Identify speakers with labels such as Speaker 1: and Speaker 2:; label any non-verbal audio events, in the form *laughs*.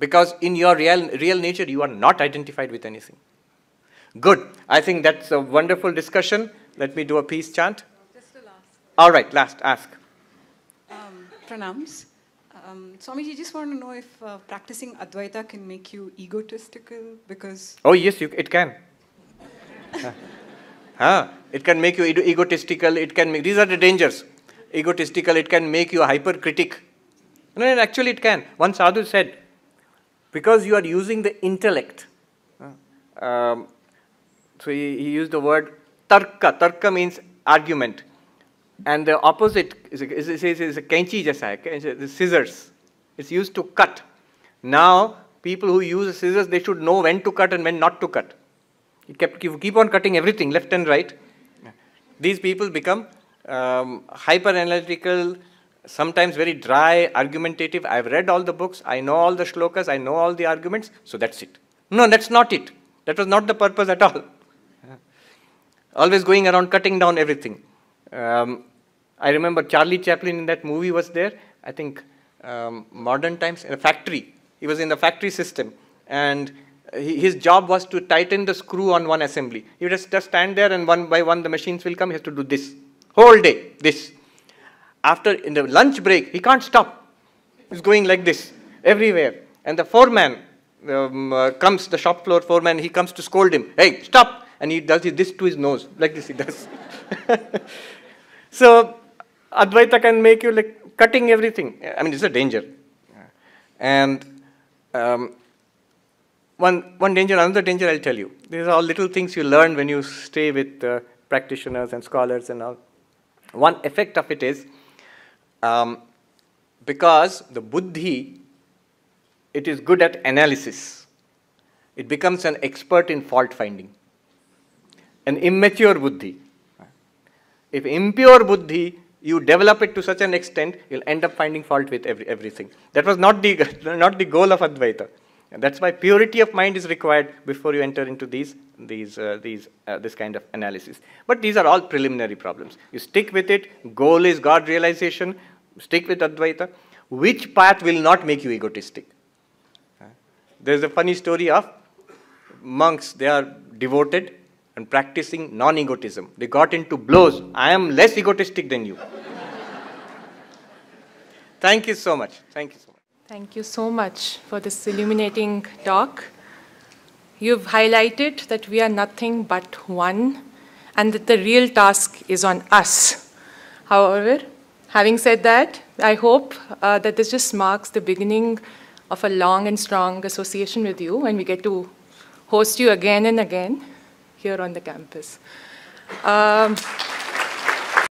Speaker 1: Because in your real, real nature, you are not identified with anything. Good. I think that's a wonderful discussion. Let me do a peace chant.
Speaker 2: Just the last.
Speaker 1: All right, last, ask.
Speaker 2: Um, pranams. Um, Swamiji, just want to know if uh, practicing Advaita can make you egotistical because.
Speaker 1: Oh, yes, you, it can. *laughs* huh? It can make you ego- egotistical. It can make, these are the dangers. Egotistical, it can make you a hypercritic. No, no, actually, it can. One sadhu said, because you are using the intellect. Um, so he, he used the word tarka. Tarka means argument. And the opposite is a, is a, is a, is a kenchi kenchi- the scissors. It's used to cut. Now, people who use scissors, they should know when to cut and when not to cut. You kept, you keep on cutting everything, left and right. These people become um, hyper analytical, sometimes very dry, argumentative. I've read all the books, I know all the shlokas, I know all the arguments, so that's it. No, that's not it. That was not the purpose at all. *laughs* Always going around cutting down everything. Um, I remember Charlie Chaplin in that movie was there. I think um, modern times in a factory. He was in the factory system, and his job was to tighten the screw on one assembly. He just, just stand there, and one by one the machines will come. He has to do this whole day. This. After in the lunch break, he can't stop. He's going like this everywhere, and the foreman um, uh, comes. The shop floor foreman. He comes to scold him. Hey, stop! And he does this to his nose like this. He does. *laughs* So Advaita can make you like cutting everything. I mean, it's a danger. And um, one, one danger, another danger I'll tell you. These are all little things you learn when you stay with uh, practitioners and scholars and all. One effect of it is um, because the buddhi, it is good at analysis. It becomes an expert in fault finding. An immature buddhi, if impure buddhi, you develop it to such an extent, you'll end up finding fault with every, everything. That was not the, *laughs* not the goal of Advaita. And that's why purity of mind is required before you enter into these, these, uh, these, uh, this kind of analysis. But these are all preliminary problems. You stick with it, goal is God realization, stick with Advaita. Which path will not make you egotistic? There's a funny story of monks, they are devoted and practicing non egotism. They got into blows. I am less egotistic than you. *laughs* Thank you so much. Thank you so much.
Speaker 3: Thank you so much for this illuminating talk. You've highlighted that we are nothing but one and that the real task is on us. However, having said that, I hope uh, that this just marks the beginning of a long and strong association with you and we get to host you again and again here on the campus. Um,